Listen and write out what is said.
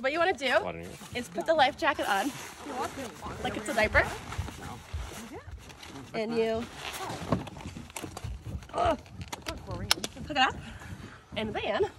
What you want to do is put the life jacket on, like it's a diaper, and you oh. hook it up, and then